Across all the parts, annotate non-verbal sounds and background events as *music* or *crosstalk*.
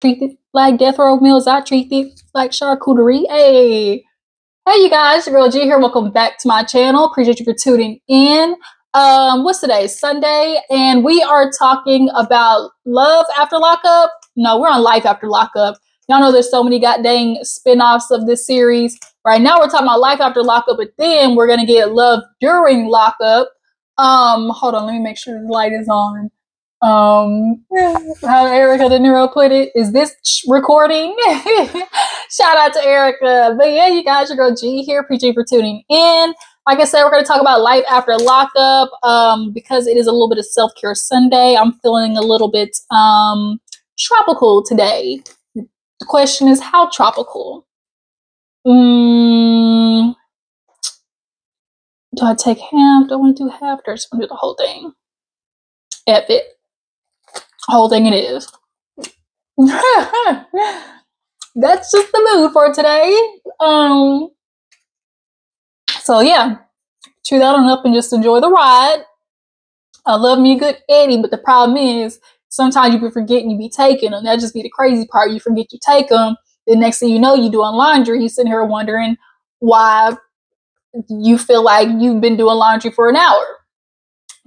treat it like death row meals. I treat it like charcuterie. Hey, hey, you guys, your girl G here. Welcome back to my channel. Appreciate you for tuning in. Um, what's today? Sunday, and we are talking about love after lockup. No, we're on life after lockup. Y'all know there's so many goddamn spin-offs of this series. Right now we're talking about life after lockup, but then we're gonna get love during lockup. Um, hold on, let me make sure the light is on. Um, how Erica De Niro put it, is this recording? *laughs* Shout out to Erica. But yeah, you guys, your girl G here. Appreciate for tuning in. Like I said, we're going to talk about life after lockup um, because it is a little bit of self care Sunday. I'm feeling a little bit um, tropical today. The question is, how tropical? Mm, do I take half? Do I want to do half or just want to do the whole thing? F it. Whole thing it is. *laughs* That's just the mood for today. Um. So yeah, chew that on up and just enjoy the ride. I love me a good Eddie, but the problem is sometimes you be forgetting you be taking them. That just be the crazy part. You forget you take them. The next thing you know, you doing laundry. You sitting here wondering why you feel like you've been doing laundry for an hour.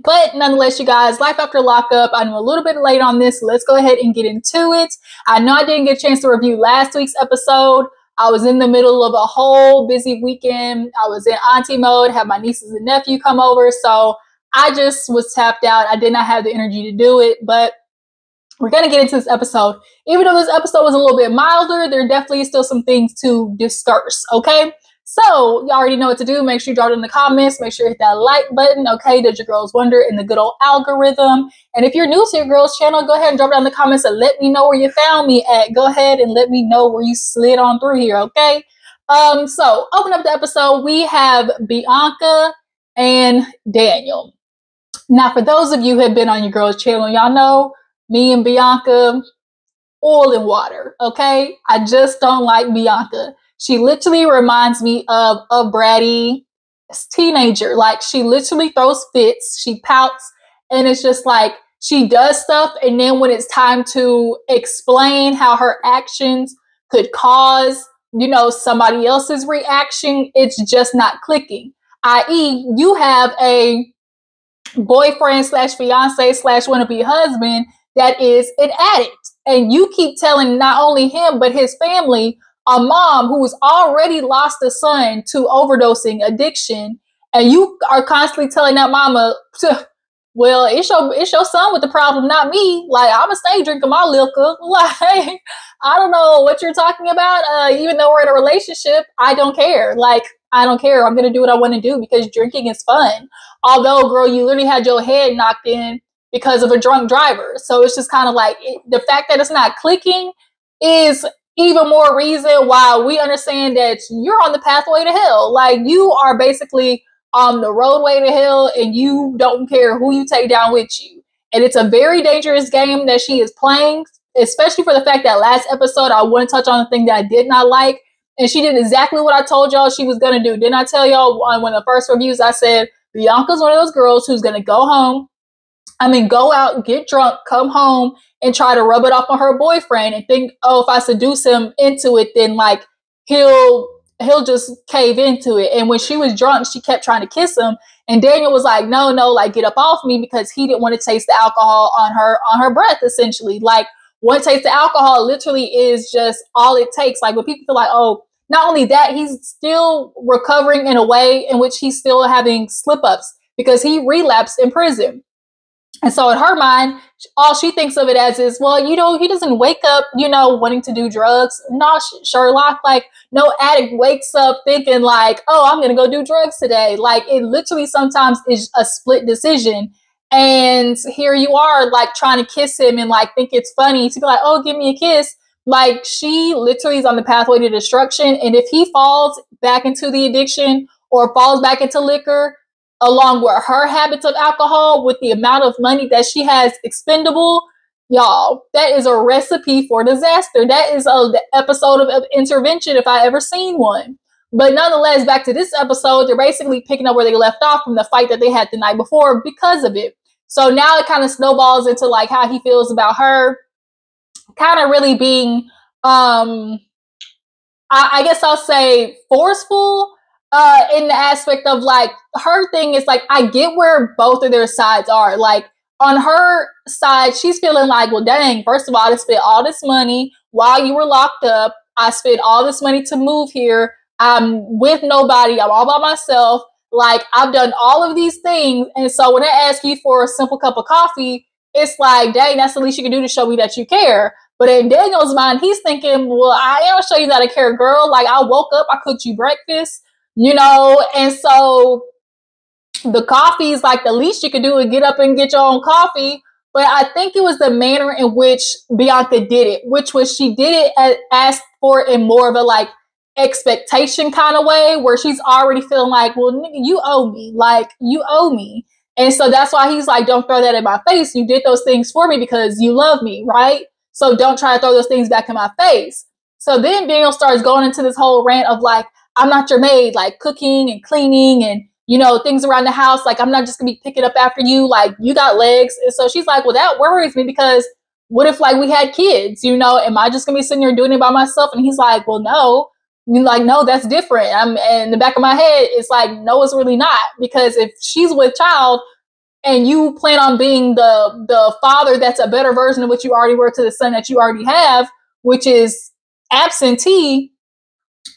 But nonetheless, you guys, life after lockup. I'm a little bit late on this. Let's go ahead and get into it. I know I didn't get a chance to review last week's episode. I was in the middle of a whole busy weekend. I was in auntie mode, had my nieces and nephew come over. So I just was tapped out. I did not have the energy to do it, but we're going to get into this episode. Even though this episode was a little bit milder, there definitely is still some things to discuss, okay? So, you already know what to do. Make sure you drop it in the comments. Make sure you hit that like button. Okay, did your girls wonder in the good old algorithm? And if you're new to your girls channel, go ahead and drop it in the comments and let me know where you found me at. Go ahead and let me know where you slid on through here, okay? Um, so open up the episode. We have Bianca and Daniel. Now, for those of you who have been on your girls channel, y'all know me and Bianca, oil and water, okay? I just don't like Bianca. She literally reminds me of a bratty teenager. Like she literally throws fits, she pouts, and it's just like she does stuff. And then when it's time to explain how her actions could cause, you know, somebody else's reaction, it's just not clicking. I.e., you have a boyfriend slash fiance slash wannabe husband that is an addict. And you keep telling not only him, but his family a mom who has already lost a son to overdosing addiction, and you are constantly telling that mama, well, it's your it's your son with the problem, not me. Like I'ma stay drinking my liquor. *laughs* Like I don't know what you're talking about. Uh, even though we're in a relationship, I don't care. Like I don't care. I'm gonna do what I want to do because drinking is fun. Although, girl, you literally had your head knocked in because of a drunk driver. So it's just kind of like it, the fact that it's not clicking is even more reason why we understand that you're on the pathway to hell. Like you are basically on the roadway to hell and you don't care who you take down with you. And it's a very dangerous game that she is playing, especially for the fact that last episode I want to touch on the thing that I did not like. And she did exactly what I told y'all she was gonna do. Didn't I tell y'all on one of the first reviews? I said Bianca's one of those girls who's gonna go home. I mean, go out, get drunk, come home, and try to rub it off on her boyfriend and think, oh, if I seduce him into it, then like he'll he'll just cave into it. And when she was drunk, she kept trying to kiss him. And Daniel was like, no, no, like get up off me because he didn't want to taste the alcohol on her on her breath, essentially. Like one taste of alcohol literally is just all it takes. Like when people feel like, oh, not only that, he's still recovering in a way in which he's still having slip ups because he relapsed in prison. And so in her mind, all she thinks of it as is, well, you know, he doesn't wake up, you know, wanting to do drugs. No, Sherlock, like, no addict wakes up thinking like, oh, I'm going to go do drugs today. Like, it literally sometimes is a split decision. And here you are, like, trying to kiss him and like think it's funny to be like, oh, give me a kiss. Like, she literally is on the pathway to destruction. And if he falls back into the addiction or falls back into liquor, along with her habits of alcohol, with the amount of money that she has expendable, y'all, that is a recipe for disaster. That is a episode of, of intervention if I ever seen one. But nonetheless, back to this episode, they're basically picking up where they left off from the fight that they had the night before because of it. So now it kind of snowballs into like how he feels about her. kind of really being um I, I guess I'll say forceful uh in the aspect of like her thing is like I get where both of their sides are. Like on her side, she's feeling like, well, dang, first of all, I spent all this money while you were locked up. I spent all this money to move here. I'm with nobody. I'm all by myself. Like I've done all of these things. And so when I ask you for a simple cup of coffee, it's like, dang, that's the least you can do to show me that you care. But in Daniel's mind, he's thinking, well, I am show you that I care, girl. Like I woke up, I cooked you breakfast, you know, and so the coffee is like the least you could do is get up and get your own coffee. But I think it was the manner in which Bianca did it, which was she did it as, asked for in more of a like expectation kind of way, where she's already feeling like, well, nigga, you owe me, like you owe me. And so that's why he's like, don't throw that in my face. You did those things for me because you love me, right? So don't try to throw those things back in my face. So then Daniel starts going into this whole rant of like, I'm not your maid, like cooking and cleaning and, you know, things around the house. Like, I'm not just gonna be picking up after you. Like, you got legs. And so she's like, well, that worries me because what if like we had kids, you know, am I just gonna be sitting here doing it by myself? And he's like, well, no. You're like, no, that's different. I'm in the back of my head, it's like, no, it's really not. Because if she's with child, and you plan on being the the father that's a better version of what you already were to the son that you already have, which is absentee,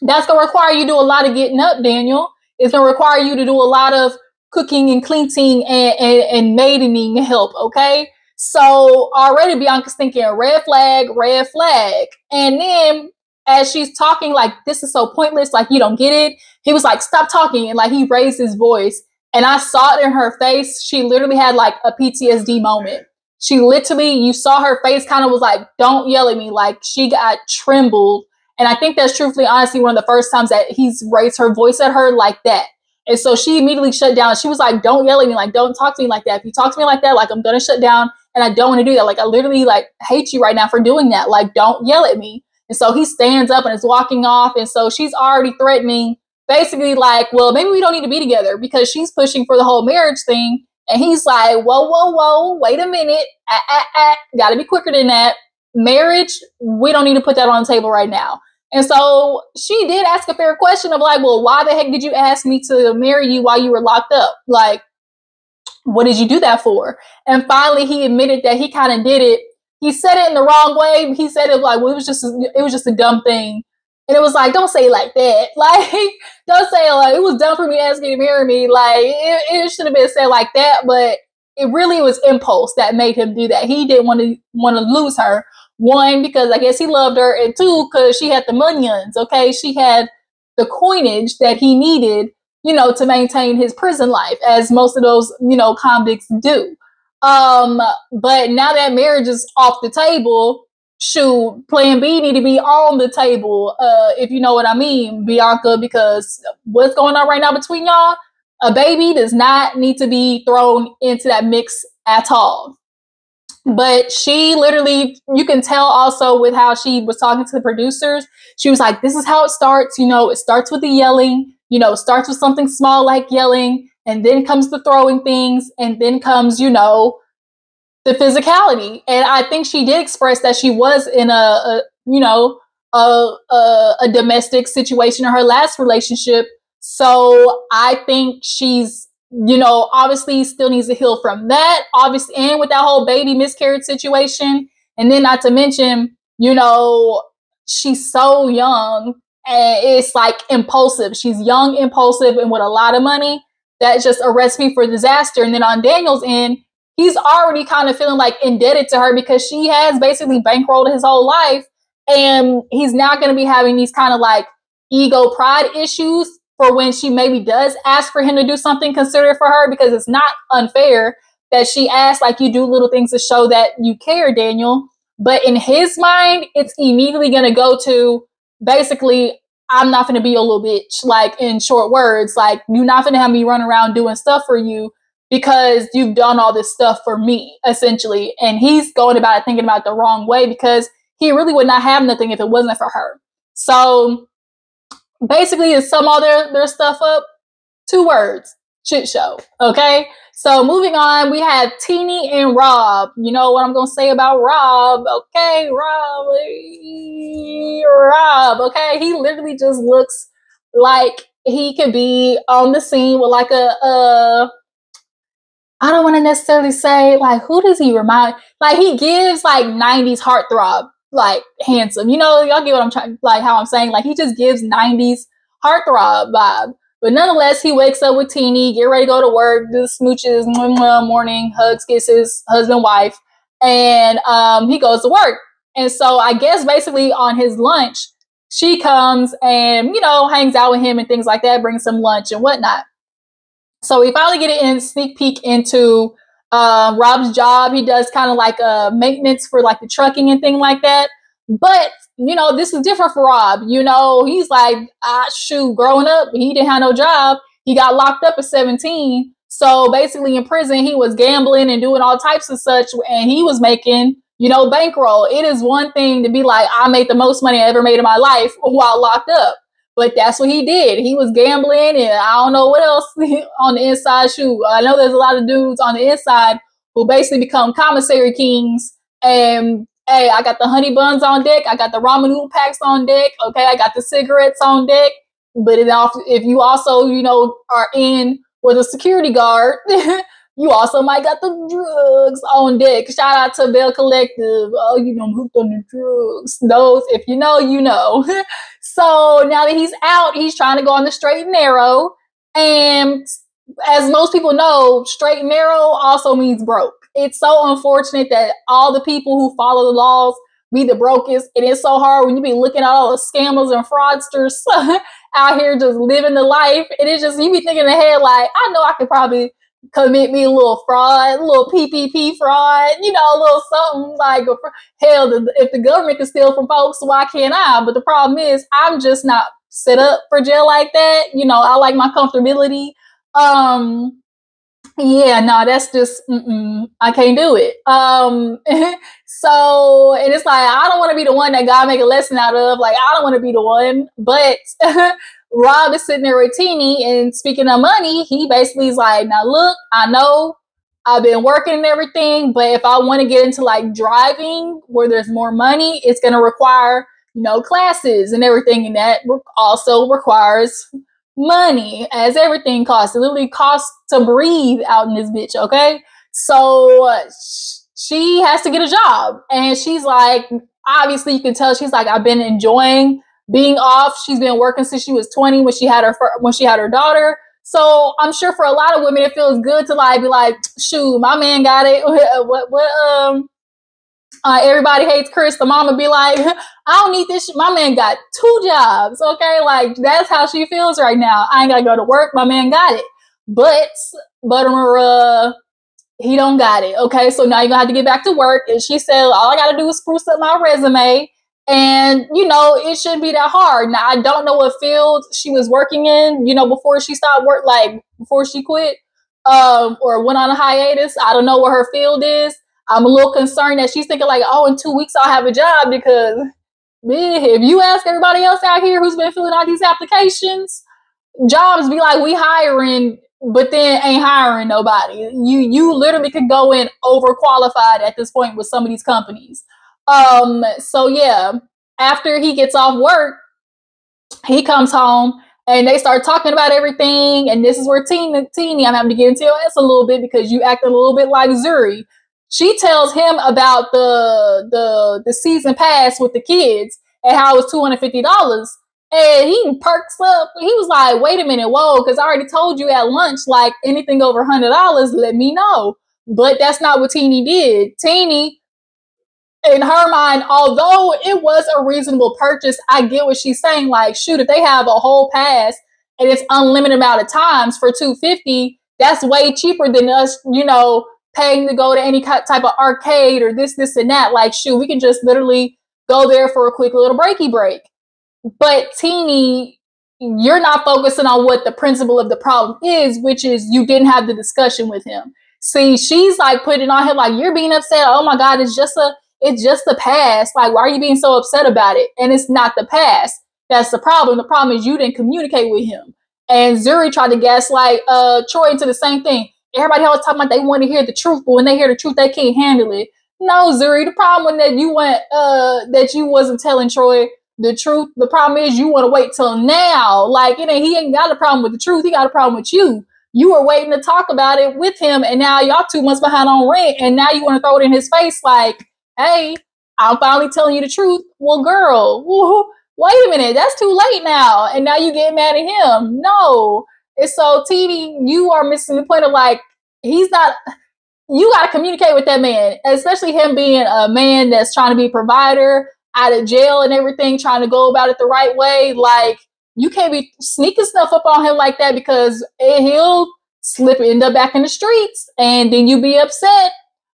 that's gonna require you to do a lot of getting up, Daniel. It's gonna require you to do a lot of cooking and cleaning and, and, and maidening help, okay? So already Bianca's thinking red flag, red flag. And then as she's talking, like, this is so pointless, like you don't get it. He was like, stop talking, and like he raised his voice. And I saw it in her face. She literally had like a PTSD moment. She literally, you saw her face kind of was like, don't yell at me. Like she got trembled. And I think that's truthfully, honestly, one of the first times that he's raised her voice at her like that. And so she immediately shut down. She was like, don't yell at me. Like, don't talk to me like that. If you talk to me like that, like, I'm going to shut down and I don't want to do that. Like, I literally like hate you right now for doing that. Like, don't yell at me. And so he stands up and is walking off. And so she's already threatening basically like, well, maybe we don't need to be together because she's pushing for the whole marriage thing. And he's like, whoa, whoa, whoa, wait a minute. Ah, ah, ah. Gotta be quicker than that. Marriage, we don't need to put that on the table right now. And so she did ask a fair question of like, well, why the heck did you ask me to marry you while you were locked up? Like, what did you do that for? And finally, he admitted that he kind of did it. He said it in the wrong way. He said it like, well, it was just, a, it was just a dumb thing and it was like, don't say like that. *laughs* Like, don't say like it was dumb for me asking you to marry me. Like, it, it should have been said like that, but it really was impulse that made him do that. He didn't want to want to lose her. One, because I guess he loved her, and two, because she had the munions. Okay, she had the coinage that he needed, you know, to maintain his prison life, as most of those, you know, convicts do. Um, but now that marriage is off the table, shoot, plan B need to be on the table, uh, if you know what I mean, Bianca, because what's going on right now between y'all, a baby does not need to be thrown into that mix at all. But she literally, you can tell also with how she was talking to the producers, she was like, This is how it starts. You know, it starts with the yelling, you know, starts with something small like yelling, and then comes the throwing things, and then comes, you know, the physicality. And I think she did express that she was in a, a you know, a, a, a domestic situation in her last relationship. So I think she's, you know, obviously still needs to heal from that. Obviously, and with that whole baby miscarriage situation. And then not to mention, you know, she's so young and it's like impulsive. She's young, impulsive, and with a lot of money. That's just a recipe for disaster. And then on Daniel's end, he's already kind of feeling like indebted to her because she has basically bankrolled his whole life. And he's now going to be having these kind of like ego pride issues for when she maybe does ask for him to do something considerate for her because it's not unfair that she asks like you do little things to show that you care, Daniel. But in his mind, it's immediately going to go to basically, I'm not going to be a little bitch. Like in short words, like you're not going to have me run around doing stuff for you because you've done all this stuff for me, essentially. And he's going about it thinking about it the wrong way because he really would not have nothing if it wasn't for her. So basically, to sum all their, their stuff up, two words shit show. Okay. So moving on, we have Teenie and Rob. You know what I'm gonna say about Rob? Okay, Rob, Rob. Okay, he literally just looks like he could be on the scene with like a, uh, I don't want to necessarily say like who does he remind? Like he gives like '90s heartthrob, like handsome. You know, y'all get what I'm trying, like how I'm saying. Like he just gives '90s heartthrob vibe. But nonetheless, he wakes up with Teeny, get ready to go to work, do the smooches, morning, hugs, kisses, husband, wife, and um, he goes to work. And so I guess basically on his lunch, she comes and, you know, hangs out with him and things like that, brings some lunch and whatnot. So we finally get a sneak peek into uh, Rob's job. He does kind of like a uh, maintenance for like the trucking and thing like that. But you know, this is different for Rob. You know, he's like, ah, shoot, growing up, he didn't have no job. He got locked up at 17. So basically, in prison, he was gambling and doing all types of such, and he was making, you know, bankroll. It is one thing to be like, I made the most money I ever made in my life while locked up. But that's what he did. He was gambling, and I don't know what else *laughs* on the inside. Shoot, I know there's a lot of dudes on the inside who basically become commissary kings and Hey, I got the honey buns on deck. I got the ramen noodle packs on deck. Okay, I got the cigarettes on deck. But if you also, you know, are in with a security guard, *laughs* you also might got the drugs on deck. Shout out to Bell Collective. Oh, you know, I'm hooked on the drugs. Those, if you know, you know. *laughs* so now that he's out, he's trying to go on the straight and narrow. And as most people know, straight and narrow also means broke it's so unfortunate that all the people who follow the laws be the brokest. And it's so hard when you be looking at all the scammers and fraudsters *laughs* out here just living the life. And it's just, you be thinking ahead, like, I know I could probably commit me a little fraud, a little PPP fraud, you know, a little something like, hell, if the government can steal from folks, why can't I? But the problem is, I'm just not set up for jail like that. You know, I like my comfortability. Um, yeah, no, that's just I can't do it. Um, *laughs* so and it's like I don't want to be the one that God make a lesson out of. Like I don't want to be the one, but *laughs* Rob is sitting there with Teenie and speaking of money, he basically is like, now look, I know I've been working and everything, but if I want to get into like driving where there's more money, it's going to require you know classes and everything, and that also requires money as everything costs. It literally costs to breathe out in this bitch, okay? So she has to get a job. And she's like, obviously, you can tell she's like, I've been enjoying being off. She's been working since she was 20 when she had her when she had her daughter. So I'm sure for a lot of women, it feels good to like be like, shoot, my man got it. *laughs* what what um uh, everybody hates Chris. The mama be like, *laughs* I don't need this. Shit. My man got two jobs. Okay, like that's how she feels right now. I ain't gotta go to work. My man got it. But but uh, he don't got it. Okay, so now you're gonna have to get back to work. And she said, all I gotta do is spruce up my resume. And you know, it shouldn't be that hard. Now I don't know what field she was working in, you know, before she stopped work, like before she quit, um, or went on a hiatus. I don't know what her field is I'm a little concerned that she's thinking like, oh, in two weeks I'll have a job because man, if you ask everybody else out here who's been filling out these applications, jobs be like, we hiring, but then ain't hiring nobody. You you literally could go in overqualified at this point with some of these companies. Um, so yeah, after he gets off work, he comes home and they start talking about everything. And this is where Teenie, Teenie, I'm having to get into your ass a little bit because you act a little bit like Zuri she tells him about the the the season pass with the kids and how it was two hundred fifty dollars. And he perks up. He was like, "Wait a minute, whoa!" Because I already told you at lunch, like anything over hundred dollars, let me know. But that's not what Teenie did. Teenie, in her mind, although it was a reasonable purchase, I get what she's saying. Like, shoot, if they have a whole pass and it's unlimited amount of times for two fifty, that's way cheaper than us, you know, paying to go to any type of arcade or this, this, and that. Like, shoot, we can just literally go there for a quick little breaky break. But Teeny, you're not focusing on what the principle of the problem is, which is you didn't have the discussion with him. See, she's like putting on him like you're being upset. Oh my God, it's just a it's just the past. Like, why are you being so upset about it? And it's not the past. That's the problem. The problem is you didn't communicate with him. And Zuri tried to gaslight uh, Troy into the same thing. Everybody always talking about they want to hear the truth, but when they hear the truth, they can't handle it. No, Zuri, the problem that you went uh that you wasn't telling Troy the truth. The problem is you want to wait till now. Like, you know, he ain't got a problem with the truth. He got a problem with you. You were waiting to talk about it with him, and now y'all two months behind on rent, and now you want to throw it in his face like, hey, I'm finally telling you the truth. Well, girl, wait a minute, that's too late now. And now you get mad at him. No. And so, TD, you are missing the point of like, he's not, you got to communicate with that man, especially him being a man that's trying to be a provider out of jail and everything, trying to go about it the right way. Like, you can't be sneaking stuff up on him like that because he'll slip, end up back in the streets, and then you be upset.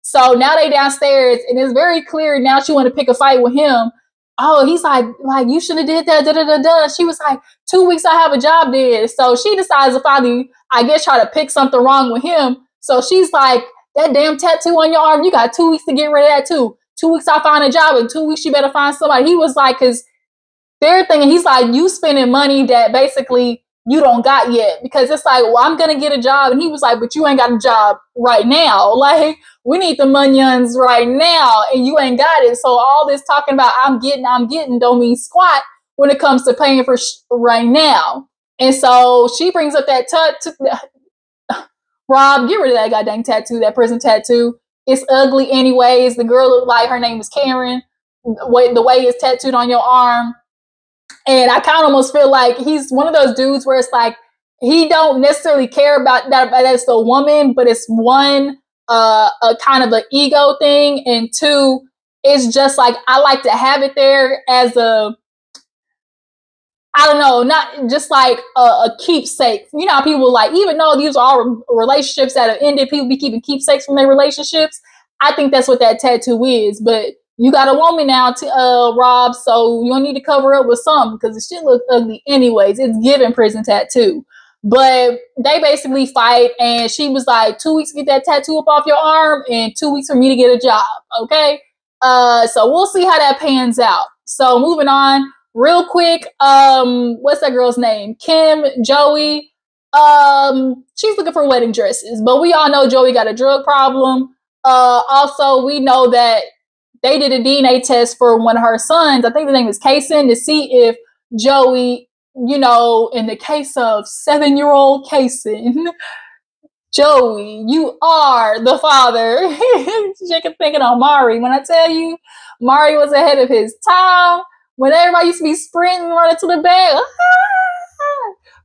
So now they downstairs, and it's very clear now she want to pick a fight with him. Oh, he's like, like you should have did that. Da da da da. She was like, two weeks I have a job did. So she decides to finally, I guess, try to pick something wrong with him. So she's like, that damn tattoo on your arm, you got two weeks to get rid of that too. Two weeks I find a job, and two weeks you better find somebody. He was like, cause they're thinking he's like, you spending money that basically you don't got yet. Because it's like, well, I'm gonna get a job. And he was like, but you ain't got a job right now. *laughs* Like, we need the munions right now, and you ain't got it. So all this talking about I'm getting, I'm getting don't mean squat when it comes to paying for sh- right now. And so she brings up that tattoo. *sighs* Rob, get rid of that goddamn tattoo, that prison tattoo. It's ugly anyways. The girl looked like her name is Karen. The way, the way it's tattooed on your arm. And I kind of almost feel like he's one of those dudes where it's like he don't necessarily care about that as the woman, but it's one uh, a kind of an ego thing, and two, it's just like I like to have it there as a I don't know, not just like a, a, keepsake. You know, people like, even though these are all relationships that have ended, people be keeping keepsakes from their relationships. I think that's what that tattoo is. But you got a woman now to uh, Rob, so you don't need to cover up with something because it shit look ugly anyways. It's given prison tattoo. But they basically fight, and she was like, two weeks to get that tattoo up off your arm, and two weeks for me to get a job. Okay. Uh, so we'll see how that pans out. So moving on, real quick. Um, what's that girl's name? Kim, Joey. Um, she's looking for wedding dresses, but we all know Joey got a drug problem. Uh, also, we know that they did a DNA test for one of her sons. I think the name is Kason to see if Joey you know, in the case of seven year old Kason, *laughs* Joey, you are the father. *laughs* can thinking on Maury. When I tell you, Maury was ahead of his time. When everybody used to be sprinting, running to the bed, *laughs*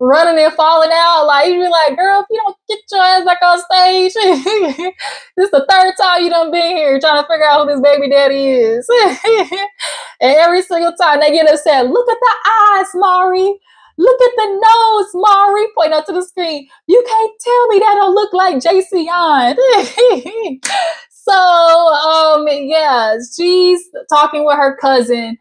running and falling out. Like you be like, girl, if you don't get your ass back on stage, *laughs* this is the third time you done been here trying to figure out who this baby daddy is. *laughs* and every single time they get upset, look at the eyes, Maury. Look at the nose, Maury. Point out to the screen. You can't tell me that don't look like JC Yon. *laughs* so, um, yeah, she's talking with her cousin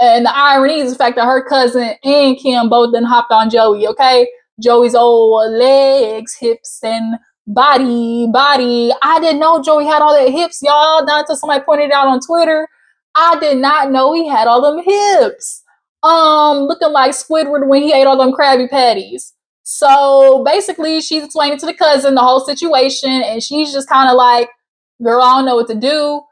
and the irony is the fact that her cousin and Kim both then hopped on Joey, okay? Joey's old legs, hips, and body, body. I didn't know Joey had all that hips, y'all. Not until somebody pointed it out on Twitter. I did not know he had all them hips. Um, looking like Squidward when he ate all them Krabby Patties. So basically, she's explaining to the cousin the whole situation, and she's just kind of like, "Girl, I don't know what to do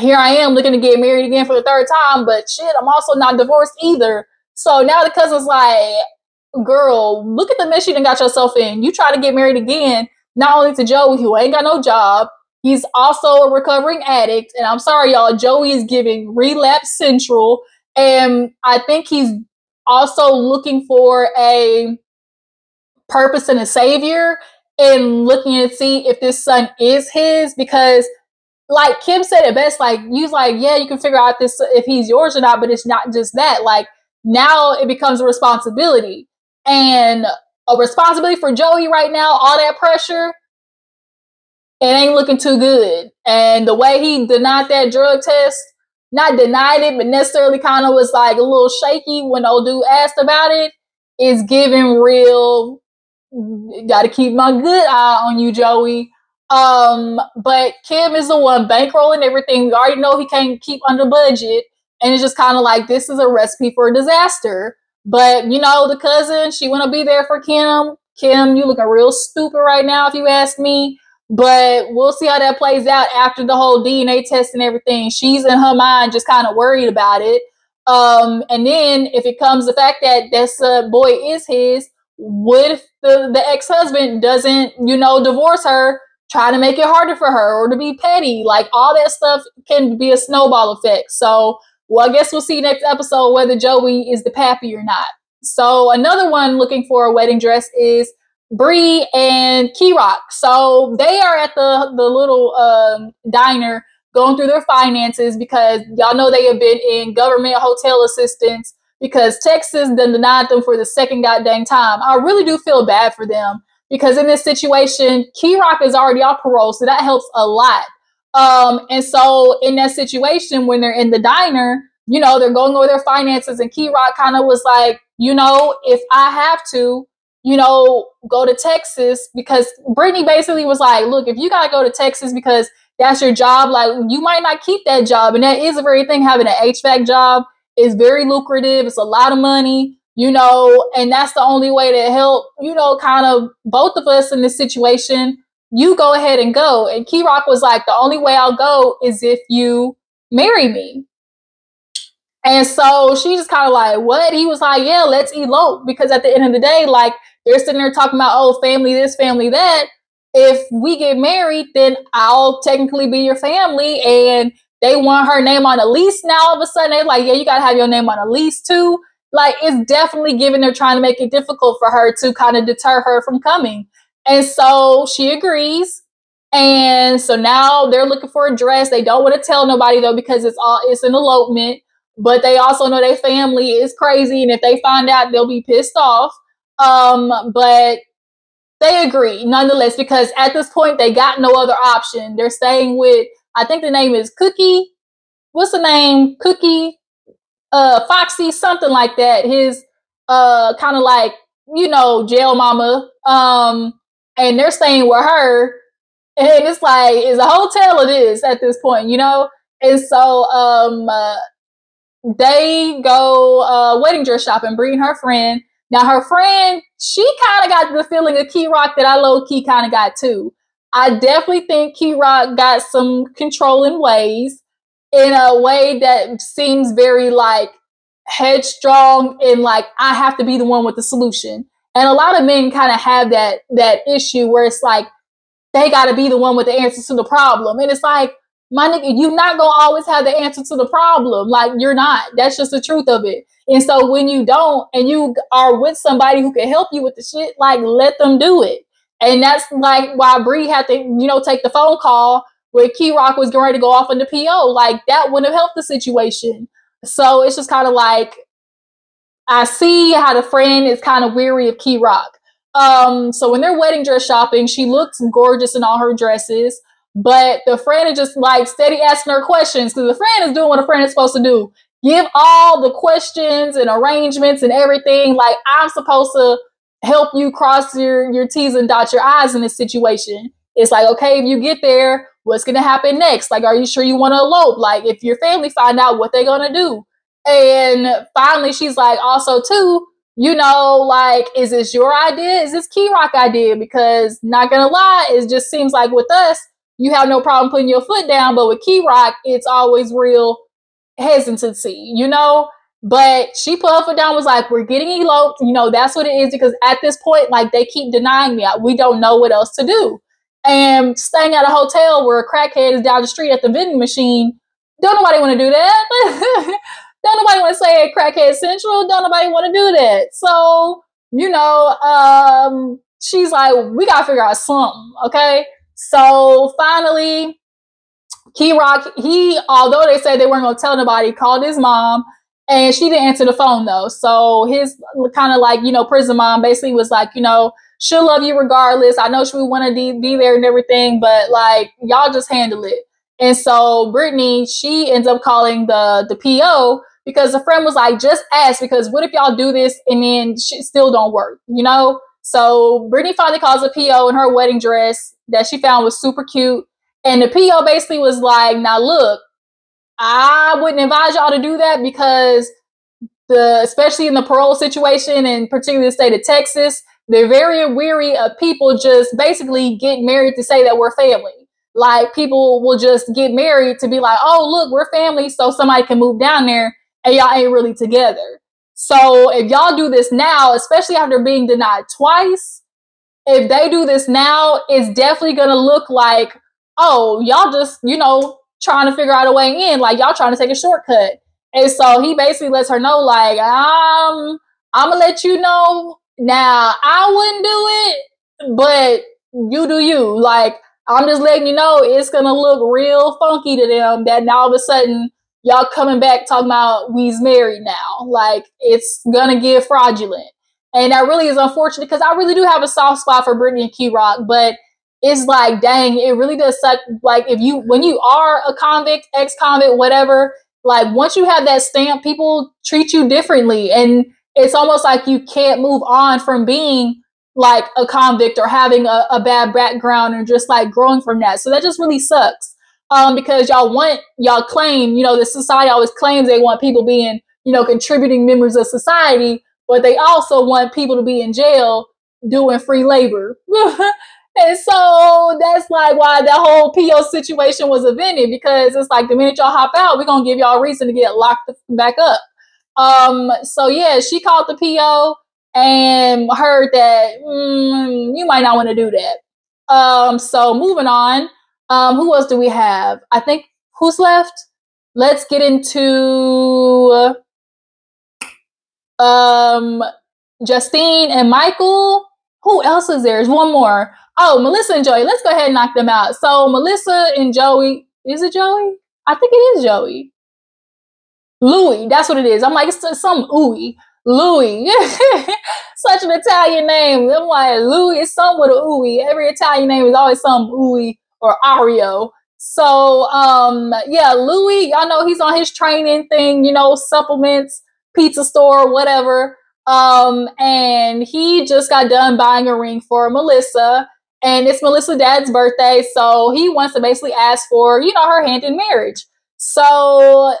here I am looking to get married again for the third time, but shit, I'm also not divorced either. So now the cousin's like, girl, look at the mess you done got yourself in. You try to get married again, not only to Joey, who ain't got no job, he's also a recovering addict. And I'm sorry, y'all, Joey is giving relapse central. And I think he's also looking for a purpose and a savior and looking to see if this son is his because – like Kim said it best, like you like, yeah, you can figure out this if he's yours or not, but it's not just that. Like now it becomes a responsibility. And a responsibility for Joey right now, all that pressure, it ain't looking too good. And the way he denied that drug test, not denied it, but necessarily kind of was like a little shaky when old dude asked about it, is giving real gotta keep my good eye on you, Joey. Um, but Kim is the one bankrolling everything. We already know he can't keep under budget. And it's just kind of like this is a recipe for a disaster. But you know, the cousin, she wanna be there for Kim. Kim, you looking real stupid right now, if you ask me. But we'll see how that plays out after the whole DNA test and everything. She's in her mind just kind of worried about it. Um, and then if it comes the fact that this uh, boy is his, what if the, the ex-husband doesn't, you know, divorce her, try to make it harder for her or to be petty? Like all that stuff can be a snowball effect. So well, I guess we'll see next episode whether Joey is the pappy or not. So another one looking for a wedding dress is Bree and Kerok. So they are at the the little um, diner going through their finances because y'all know they have been in government hotel assistance because Texas then denied them for the second goddamn time. I really do feel bad for them because in this situation, Kerok is already off parole, so that helps a lot. Um, and so in that situation, when they're in the diner, you know, they're going over their finances, and Kerok kind of was like, you know, if I have to, you know, go to Texas because Brittany basically was like, look, if you gotta go to Texas because that's your job, like you might not keep that job. And that is a very thing. Having an HVAC job is very lucrative. It's a lot of money, you know, and that's the only way to help, you know, kind of both of us in this situation. You go ahead and go. And Kerok was like, the only way I'll go is if you marry me. And so she just kind of like, what? He was like, yeah, let's elope. Because at the end of the day, like, they're sitting there talking about, oh, family this, family that. If we get married, then I'll technically be your family. And they want her name on a lease now. All of a sudden, they're like, yeah, you got to have your name on a lease too. Like, it's definitely giving they're trying to make it difficult for her to kind of deter her from coming. And so she agrees. And so now they're looking for a dress. They don't want to tell nobody though because it's all it's an elopement. But they also know their family is crazy, and if they find out, they'll be pissed off. Um, but they agree nonetheless because at this point they got no other option. They're staying with I think the name is Cookie. What's the name? Cookie, uh, Foxy, something like that. His uh, kind of like you know jail mama. Um, and they're staying with her, and it's like it's a hotel. It is at this point, you know. And so um, uh, they go uh, wedding dress shopping, bring her friend. Now her friend, she kind of got the feeling of Kerok that I low key kind of got too. I definitely think Kerok got some controlling ways in a way that seems very like headstrong and like I have to be the one with the solution. And a lot of men kind of have that that issue where it's like they got to be the one with the answer to the problem. And it's like, my nigga, you're not gonna always have the answer to the problem. Like you're not. That's just the truth of it. And so when you don't, and you are with somebody who can help you with the shit, like let them do it. And that's like why Bree had to, you know, take the phone call where Kerok was going to go off on the PO. Like that wouldn't have helped the situation. So it's just kind of like I see how the friend is kind of weary of Kerok. Um, so when they're wedding dress shopping, she looks gorgeous in all her dresses. But the friend is just like steady asking her questions because the friend is doing what a friend is supposed to do. Give all the questions and arrangements and everything. Like I'm supposed to help you cross your, your T's and dot your I's in this situation. It's like, okay, if you get there, what's gonna happen next? Like, are you sure you want to elope? Like, if your family find out what they're gonna do. And finally, she's like, also too, you know, like, is this your idea? Is this Kerok idea? Because not gonna lie, it just seems like with us, you have no problem putting your foot down. But with Kerok, it's always real hesitancy, you know? But she put her foot down, was like, we're getting eloped. You know, that's what it is. Because at this point, like, they keep denying me. We don't know what else to do. And staying at a hotel where a crackhead is down the street at the vending machine, don't nobody want to do that. *laughs* don't nobody want to say at Crackhead Central. Don't nobody want to do that. So, you know, um, she's like, we got to figure out something, okay? So finally, Kerok, he, although they said they weren't going to tell nobody, called his mom and she didn't answer the phone though. So his kind of like, you know, prison mom basically was like, you know, she'll love you regardless. I know she would want to be there and everything, but like, y'all just handle it. And so Brittany, she ends up calling the, the PO because the friend was like, just ask because what if y'all do this and then shit still don't work, you know? So Brittany finally calls a PO in her wedding dress that she found was super cute. And the PO basically was like, now look, I wouldn't advise y'all to do that because the especially in the parole situation and particularly the state of Texas, they're very weary of people just basically getting married to say that we're family. Like people will just get married to be like, oh look, we're family, so somebody can move down there and y'all ain't really together. So if y'all do this now, especially after being denied twice, if they do this now, it's definitely gonna look like, oh, y'all just, you know, trying to figure out a way in, like y'all trying to take a shortcut. And so he basically lets her know, like, um, I'm gonna let you know. Now, I wouldn't do it, but you do you. Like, I'm just letting you know it's gonna look real funky to them that now all of a sudden y'all coming back talking about we's married now. Like, it's gonna get fraudulent. And that really is unfortunate because I really do have a soft spot for Brittany and Kerok, but it's like, dang, it really does suck. Like, if you, when you are a convict, ex convict, whatever, like once you have that stamp, people treat you differently. And it's almost like you can't move on from being like a convict or having a, a bad background and just like growing from that. So that just really sucks. Um, because y'all want, y'all claim, you know, the society always claims they want people being, you know, contributing members of society, but they also want people to be in jail doing free labor. *laughs* And so that's like why that whole PO situation was invented because it's like the minute y'all hop out, we're gonna give y'all a reason to get locked back up. Um, so yeah, she called the PO and heard that mm, you might not want to do that. Um, so moving on. Um, who else do we have? I think who's left? Let's get into um Justine and Michael. Who else is there? There's one more. Oh, Melissa and Joey. Let's go ahead and knock them out. So Melissa and Joey. Is it Joey? I think it is Joey. Louie. That's what it is. I'm like, it's some ooey. Louie. *laughs* Such an Italian name. I'm like, Louie is some with a ooey. Every Italian name is always some ooey or Ario. So um yeah, Louie, y'all know he's on his training thing, you know, supplements, pizza store, whatever. Um, and he just got done buying a ring for Melissa and it's Melissa dad's birthday, so he wants to basically ask for, you know, her hand in marriage. So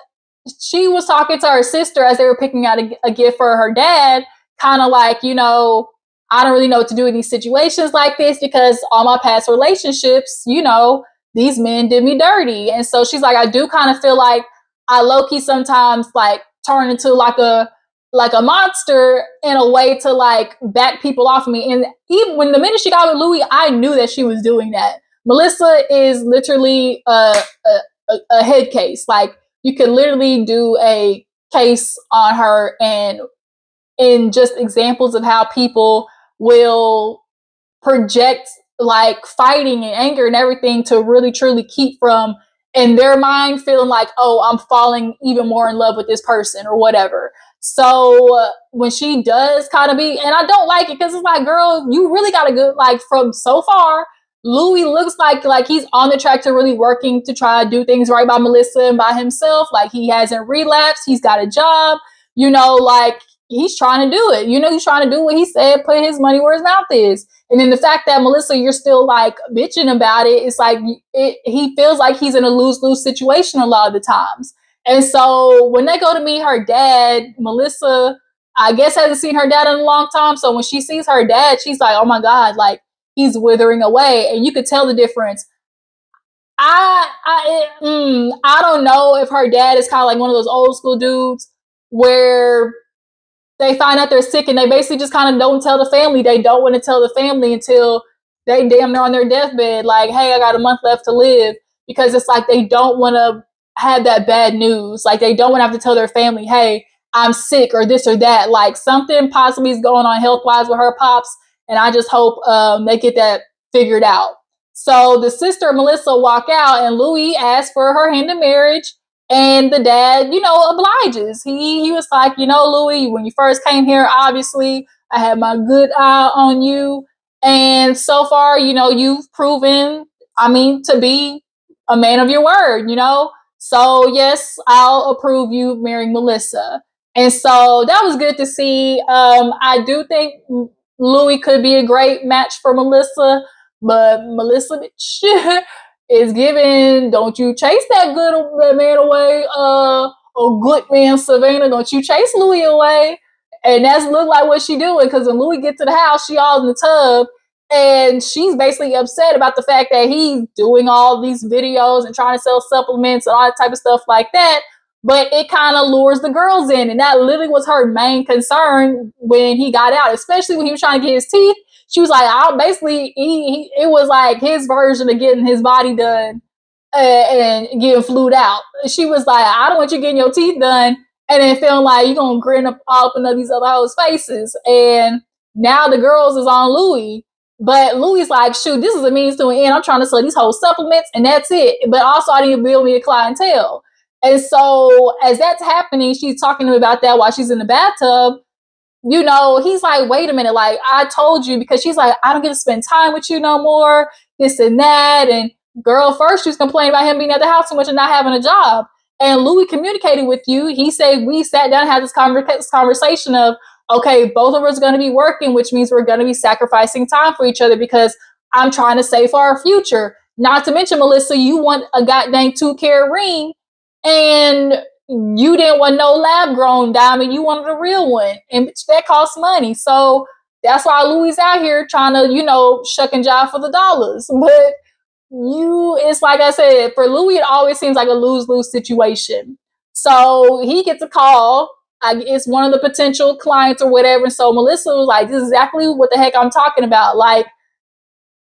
she was talking to her sister as they were picking out a, a gift for her dad, kind of like, you know, I don't really know what to do in these situations like this because all my past relationships, you know, these men did me dirty. And so she's like, I do kind of feel like I low key sometimes like turn into like a like a monster in a way to like back people off of me. And even when the minute she got with Louie, I knew that she was doing that. Melissa is literally a, a, a head case. Like you could literally do a case on her and in just examples of how people will project like fighting and anger and everything to really truly keep from in their mind feeling like oh i'm falling even more in love with this person or whatever so uh, when she does kind of be, and I don't like it because it's like, girl, you really got a good like from so far. Louie looks like like he's on the track to really working to try to do things right by Melissa and by himself. Like he hasn't relapsed. He's got a job. You know, like he's trying to do it. You know, he's trying to do what he said, put his money where his mouth is. And then the fact that Melissa, you're still like bitching about it, it's like it, he feels like he's in a lose lose situation a lot of the times. And so when they go to meet her dad, Melissa, I guess hasn't seen her dad in a long time. So when she sees her dad, she's like, oh my God, like he's withering away. And you could tell the difference. I I mm, I don't know if her dad is kind of like one of those old school dudes where they find out they're sick and they basically just kind of don't tell the family. They don't want to tell the family until they damn near on their deathbed, like, hey, I got a month left to live. Because it's like they don't want to have that bad news. Like they don't want to have to tell their family, hey, I'm sick or this or that. Like something possibly is going on health wise with her pops. And I just hope um, they get that figured out. So the sister, Melissa, walk out and Louie asks for her hand in marriage. And the dad, you know, obliges. He he was like, you know, Louie, when you first came here, obviously I had my good eye on you. And so far, you know, you've proven, I mean, to be a man of your word, you know. So, yes, I'll approve you marrying Melissa. And so that was good to see. Um, I do think Louie could be a great match for Melissa, but Melissa bitch, *laughs* is giving, don't you chase that good man away uh, oh, good man, Savannah, don't you chase Louie away. And that's look like what she doing because when Louie get to the house, she all in the tub. And she's basically upset about the fact that he's doing all these videos and trying to sell supplements and all that type of stuff like that. But it kind of lures the girls in. And that literally was her main concern when he got out, especially when he was trying to get his teeth. She was like, I basically, he, he it was like his version of getting his body done uh, and getting flued out. She was like, I don't want you getting your teeth done and then feeling like you're gonna grin up all up these other hoes' faces. And now the girls is on Louie. But Louis like, shoot, this is a means to an end. I'm trying to sell these whole supplements, and that's it. But also, I need to build me a clientele. And so, as that's happening, she's talking to him about that while she's in the bathtub. You know, he's like, wait a minute, like I told you, because she's like, I don't get to spend time with you no more, this and that. And girl, first she was complaining about him being at the house too much and not having a job. And Louie communicated with you. He said we sat down and had this conversation of, okay, both of us are going to be working, which means we're going to be sacrificing time for each other because I'm trying to save for our future. Not to mention, Melissa, you want a goddamn two carat ring and you didn't want no lab grown diamond. You wanted a real one. And that costs money. So that's why Louis out here trying to, you know, shuck and jive for the dollars. *laughs* But you it's like I said, for Louie, it always seems like a lose-lose situation. So he gets a call. I, it's one of the potential clients or whatever. And so Melissa was like, This is exactly what the heck I'm talking about. Like,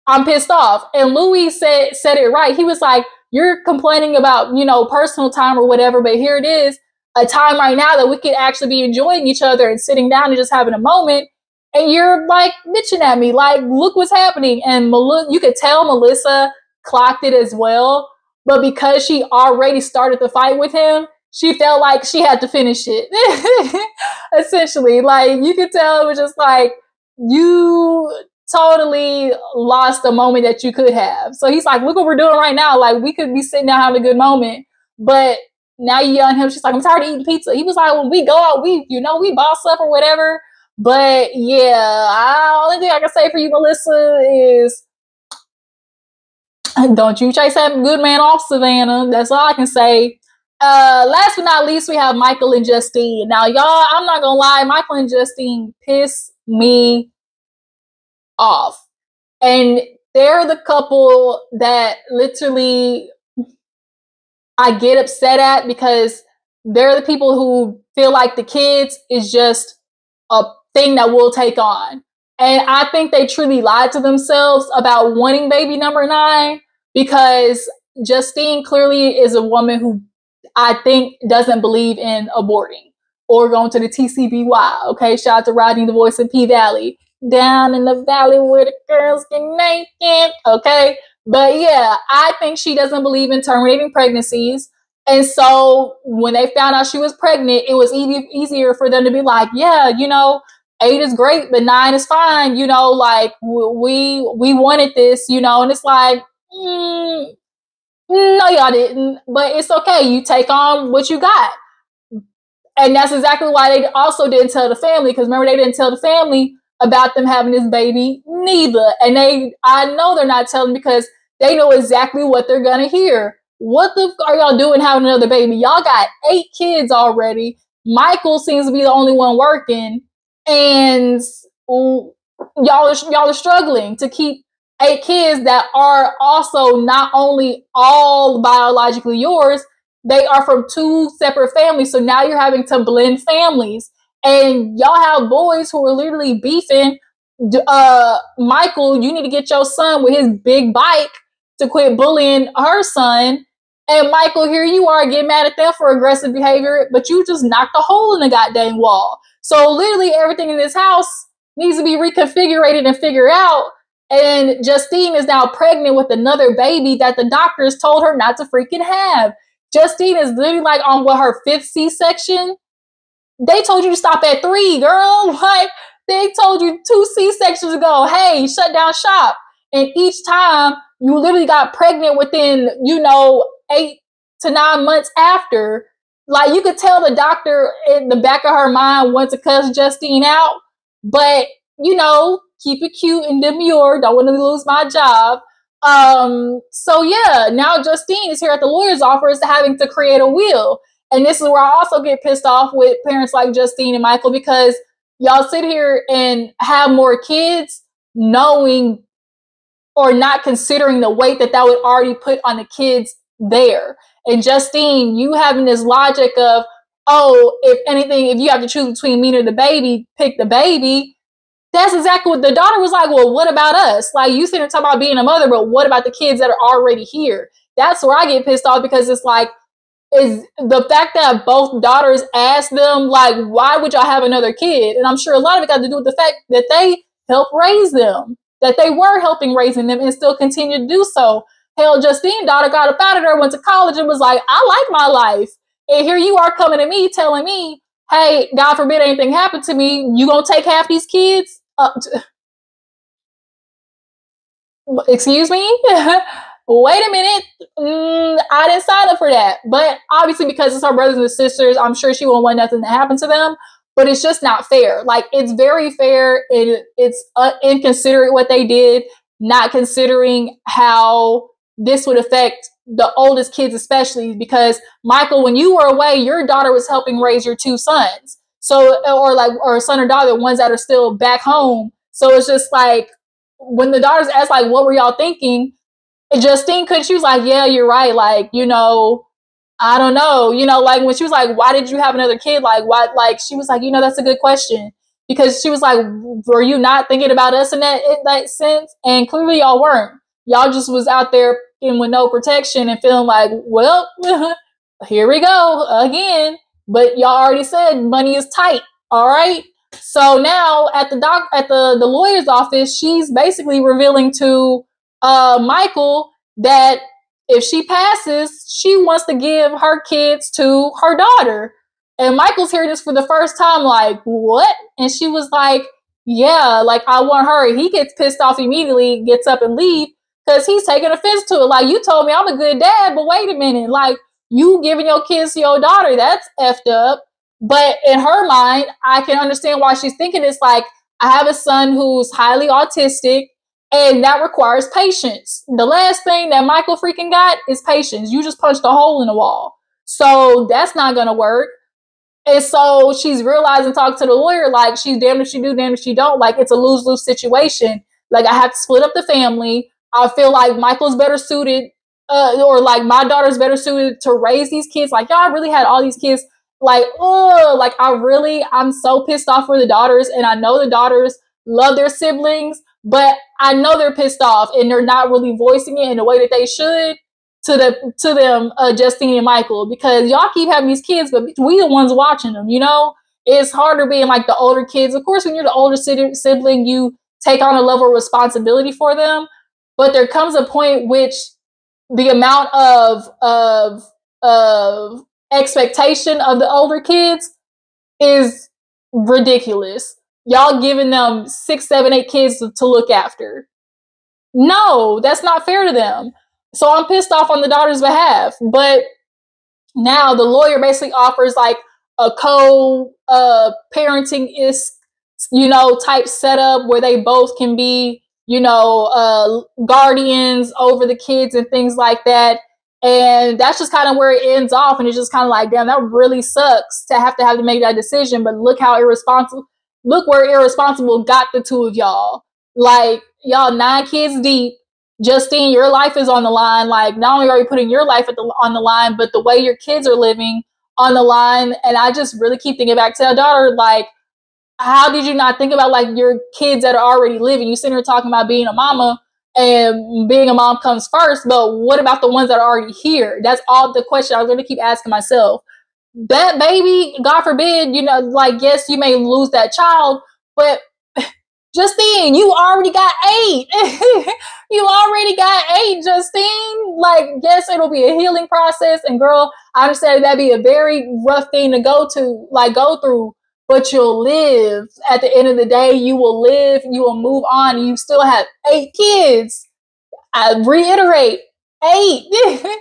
I'm pissed off. And Louie said said it right. He was like, You're complaining about, you know, personal time or whatever, but here it is, a time right now that we could actually be enjoying each other and sitting down and just having a moment. And you're like bitching at me, like, look what's happening. And Mel- you could tell Melissa clocked it as well. But because she already started the fight with him, she felt like she had to finish it. *laughs* Essentially, like you could tell it was just like you totally lost the moment that you could have. So he's like, look what we're doing right now. Like we could be sitting down having a good moment, but now you yelling him. She's like, I'm tired of eating pizza. He was like, when we go out, we you know we boss up or whatever. But yeah, I, only thing I can say for you, Melissa, is *tsk* don't you chase that good man off, Savannah. That's all I can say. Uh, last but not least, we have Michael and Justine. Now, y'all, I'm not gonna lie, Michael and Justine piss me off. And they're the couple that literally I get upset at because they're the people who feel like the kids is just a thing that we'll take on. And I think they truly lied to themselves about wanting baby number nine because Justine clearly is a woman who I think doesn't believe in aborting or going to the TCBY. Okay, shout out to Rodney the Voice in P Valley. Down in the valley where the girls get naked. Okay. But yeah, I think she doesn't believe in terminating pregnancies. And so when they found out she was pregnant, it was easy, easier for them to be like, yeah, you know, eight is great, but nine is fine. You know, like we we wanted this, you know, and it's like mm, no, y'all didn't. But it's okay. You take on what you got. And that's exactly why they also didn't tell the family. Because remember, they didn't tell the family about them having this baby neither. And they, I know they're not telling because they know exactly what they're going to hear. What the f- are y'all doing having another baby? Y'all got eight kids already. Michael seems to be the only one working. And y'all are, y'all are struggling to keep eight kids that are also not only all biologically yours, they are from two separate families. So now you're having to blend families. And y'all have boys who are literally beefing. Uh, Michael, you need to get your son with his big bike to quit bullying her son. And Michael, here you are getting mad at them for aggressive behavior, but you just knocked a hole in the goddamn wall. So literally everything in this house needs to be reconfigured and figured out and Justine is now pregnant with another baby that the doctors told her not to freaking have. Justine is literally like on what her fifth C section. They told you to stop at three, girl. *laughs* Like they told you two C sections ago, hey, shut down shop. And each time you literally got pregnant within, you know, eight to nine months after. Like you could tell the doctor in the back of her mind wants to cuss Justine out, but you know, keep it cute and demure. Don't want to lose my job. Um, so yeah, now Justine is here at the lawyer's office having to create a will. And this is where I also get pissed off with parents like Justine and Michael because y'all sit here and have more kids knowing or not considering the weight that that would already put on the kids there. And Justine, you having this logic of, oh, if anything, if you have to choose between me or the baby, pick the baby. That's exactly what the daughter was like. Well, what about us? Like you sitting talking about being a mother, but what about the kids that are already here? That's where I get pissed off because it's like, is the fact that both daughters asked them, like, why would y'all have another kid? And I'm sure a lot of it got to do with the fact that they helped raise them, that they were helping raising them and still continue to do so. Hell, Justine daughter got up out of there, went to college, and was like, I like my life. And here you are coming to me telling me, hey, God forbid anything happened to me, you gonna take half these kids? *laughs* Excuse me? *laughs* Wait a minute. Mm, I didn't sign up for that. But obviously, because it's our brothers and sisters, I'm sure she won't want nothing to happen to them. But it's just not fair. Like, it's very fair. It, it's uh, inconsiderate what they did, not considering how this would affect the oldest kids especially because Michael, when you were away, your daughter was helping raise your two sons. So or like or son or daughter, ones that are still back home. So it's just like when the daughters asked like what were y'all thinking? Justine could she was like, Yeah, you're right. Like, you know, I don't know. You know, like when she was like, Why did you have another kid? Like, why like she was like, you know, that's a good question. Because she was like, Were you not thinking about us in that in that sense? And clearly y'all weren't. Y'all just was out there and with no protection and feeling like, well, *laughs* here we go again. But y'all already said money is tight. All right. So now at the doc at the, the lawyer's office, she's basically revealing to uh, Michael that if she passes, she wants to give her kids to her daughter. And Michael's hearing this for the first time, like, what? And she was like, yeah, like I want her. He gets pissed off immediately, gets up and leave because he's taking offense to it. Like you told me I'm a good dad, but wait a minute, like you giving your kids to your daughter, that's effed up. But in her mind, I can understand why she's thinking it's like I have a son who's highly autistic, and that requires patience. The last thing that Michael freaking got is patience. You just punched a hole in the wall. So that's not gonna work. And so she's realizing, talk to the lawyer, like she's damn if she do, damn if she don't. Like it's a lose lose situation. Like I have to split up the family. I feel like Michael's better suited, uh, or like my daughter's better suited to raise these kids. Like, y'all really had all these kids. Like, oh, like I really, I'm so pissed off for the daughters, and I know the daughters love their siblings, but I know they're pissed off and they're not really voicing it in the way that they should to the to them, uh, Justine and Michael, because y'all keep having these kids, but we the ones watching them. You know, it's harder being like the older kids. Of course, when you're the older sibling, you take on a level of responsibility for them. But there comes a point which the amount of of of expectation of the older kids is ridiculous. Y'all giving them six, seven, eight kids to, look after. No, that's not fair to them. So I'm pissed off on the daughter's behalf. But now the lawyer basically offers like a co uh, parenting is you know type setup where they both can be you know, uh, guardians over the kids and things like that. And that's just kind of where it ends off. And it's just kind of like, damn, that really sucks to have to have to make that decision. But look how irresponsible, look where irresponsible got the two of y'all. Like, y'all nine kids deep. Justine, your life is on the line. Like, not only are you putting your life the, on the line, but the way your kids are living on the line. And I just really keep thinking back to our daughter, like, how did you not think about like your kids that are already living? You sitting here talking about being a mama and being a mom comes first, but what about the ones that are already here? That's all the question I'm going to keep asking myself. That baby, God forbid, you know, like, yes, you may lose that child, but *sighs* Justine, you already got eight. *laughs* you already got eight, Justine. Like, yes, it'll be a healing process. And girl, I understand that'd be a very rough thing to go to, like, go through but you'll live. At the end of the day, you will live, you will move on. You still have eight kids. I reiterate, eight. *laughs*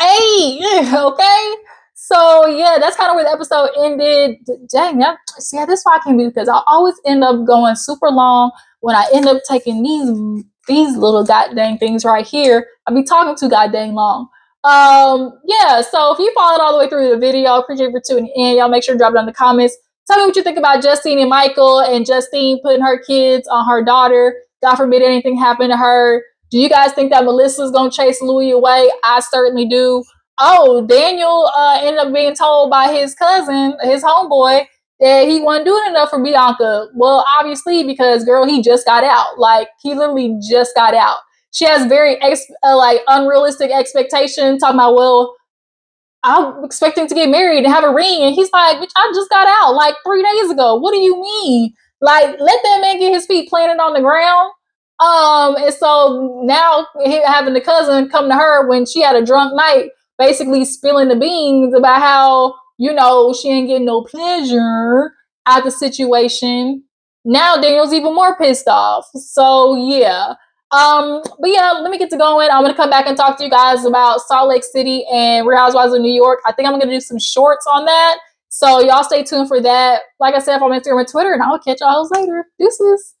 eight. Okay. So yeah, that's kind of where the episode ended. Dang, yeah. See, this why I can be because I always end up going super long when I end up taking these these little goddamn things right here. I be talking too goddamn long. Um, yeah, so if you followed all the way through the video, appreciate for tuning in. Y'all make sure to drop it in the comments. Tell me what you think about Justine and Michael and Justine putting her kids on her daughter. God forbid anything happen to her. Do you guys think that Melissa's gonna chase Louie away? I certainly do. Oh, Daniel uh, ended up being told by his cousin, his homeboy, that he wasn't doing enough for Bianca. Well, obviously, because girl, he just got out. Like he literally just got out she has very ex- uh, like unrealistic expectations. Talking about, well, I'm expecting to get married and have a ring, and he's like, "Bitch, I just got out like three days ago. What do you mean? Like, let that man get his feet planted on the ground." Um, and so now having the cousin come to her when she had a drunk night, basically spilling the beans about how you know she ain't getting no pleasure at the situation. Now Daniel's even more pissed off. So yeah. Um, but yeah, let me get to going. I'm gonna come back and talk to you guys about Salt Lake City and Real Housewives of New York. I think I'm gonna do some shorts on that. So y'all stay tuned for that. Like I said, I'm on Instagram and Twitter, and I'll catch y'all later. Deuces.